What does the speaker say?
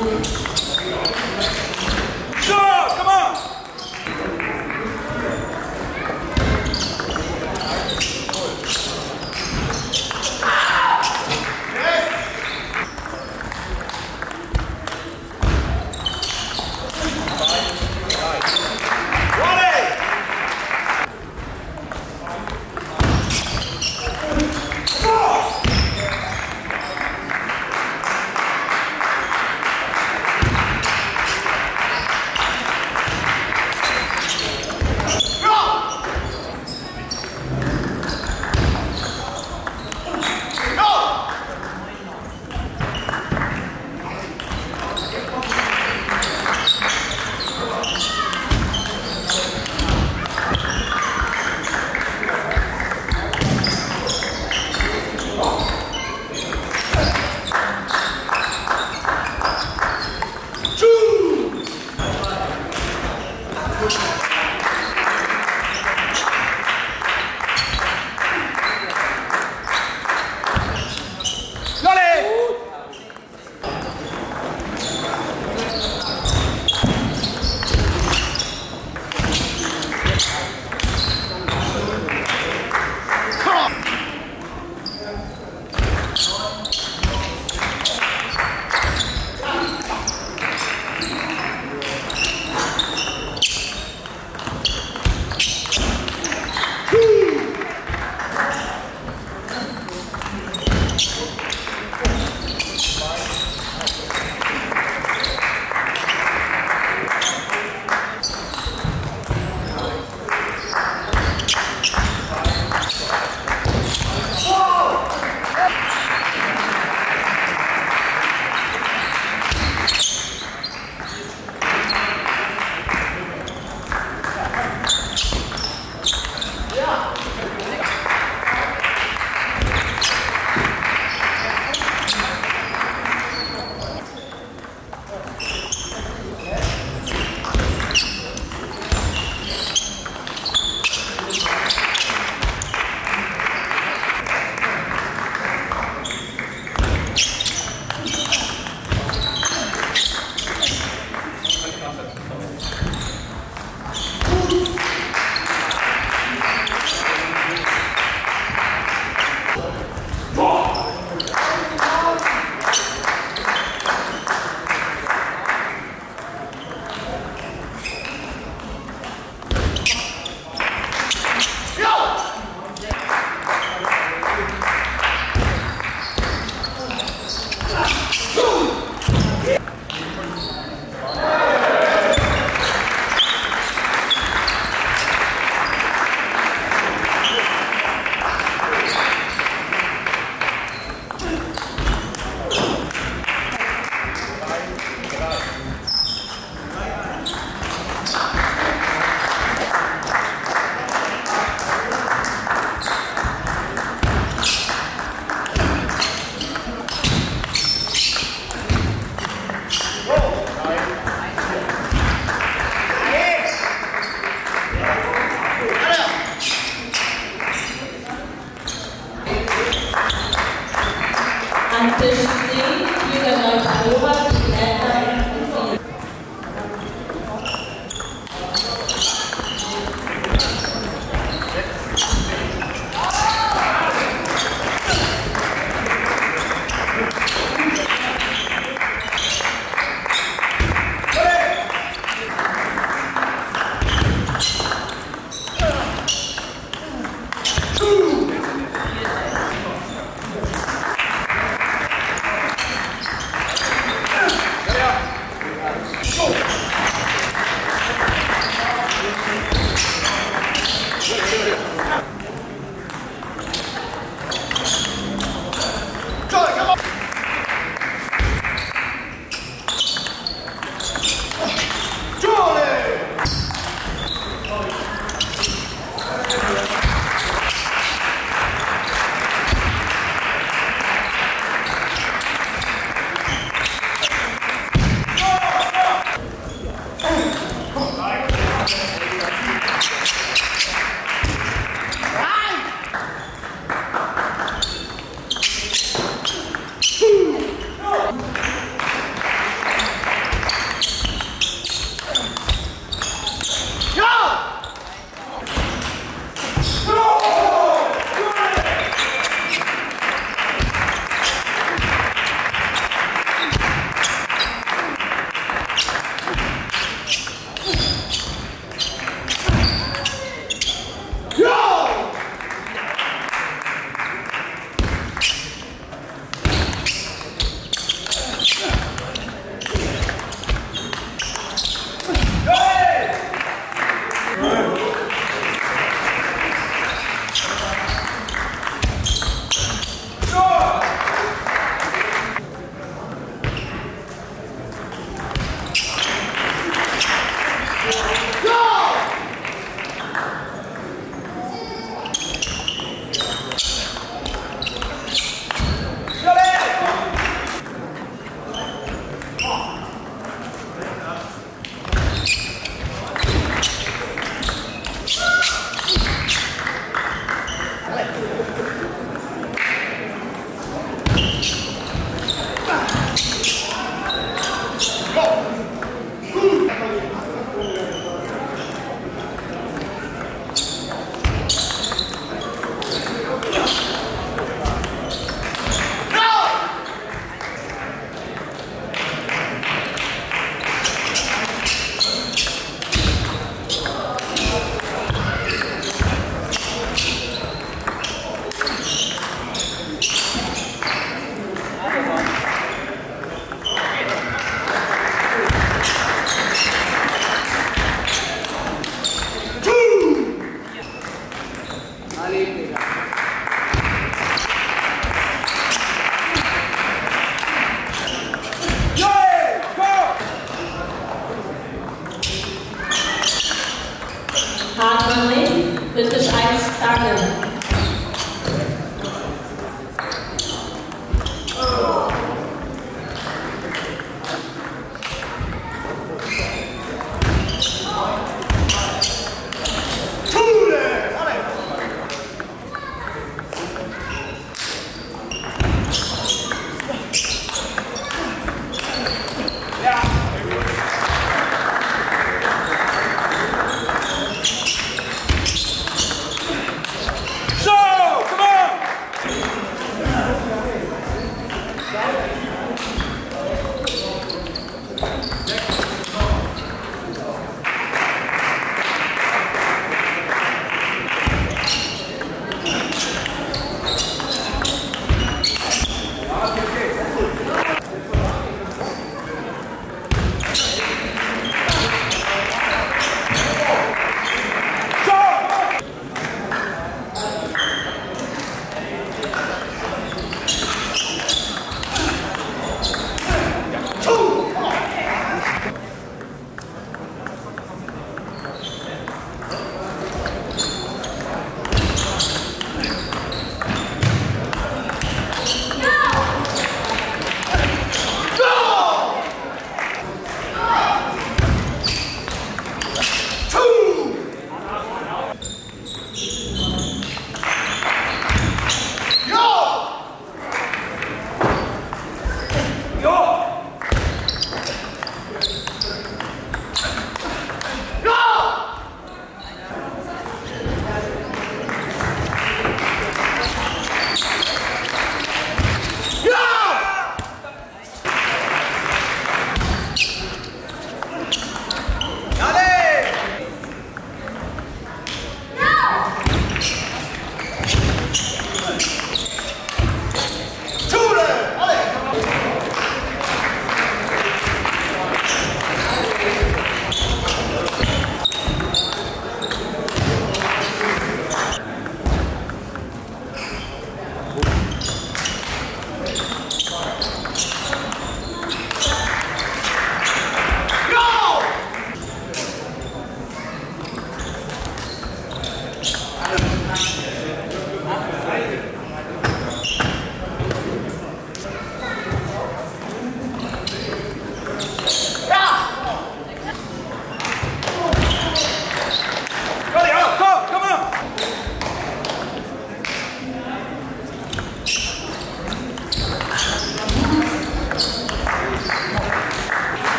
何?